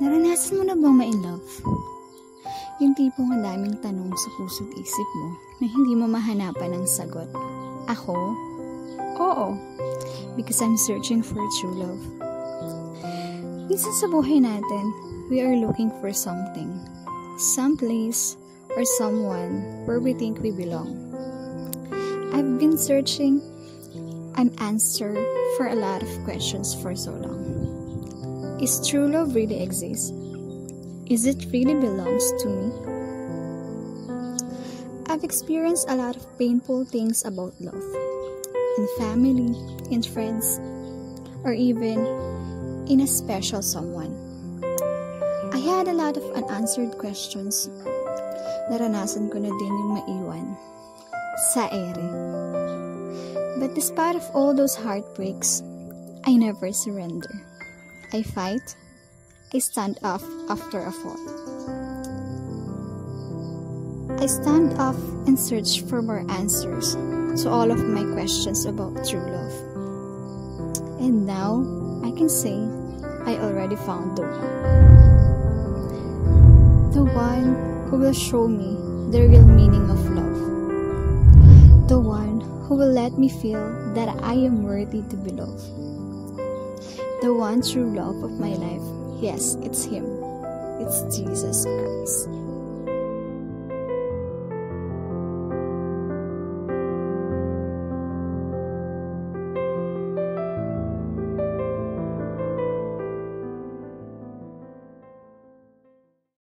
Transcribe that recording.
bang ma-in love? Yung tipong ang daming tanong sa puso't isip mo na hindi mo mahanapan ng sagot. Ako? Oo. Because I'm searching for true love. Minsan sa buhay natin, we are looking for something. Someplace or someone where we think we belong. I've been searching an answer for a lot of questions for so long. Is true love really exist? Is it really belongs to me? I've experienced a lot of painful things about love in family, in friends, or even in a special someone. I had a lot of unanswered questions. Naranasan ko na din yung maiwan sa ere. But despite of all those heartbreaks, I never surrender. I fight. I stand up after a fall. I stand up and search for more answers to all of my questions about true love. And now I can say I already found the one. The one who will show me the real meaning of love. The one who will let me feel that I am worthy to be loved. The one true love of my life. Yes, it's Him. It's Jesus Christ.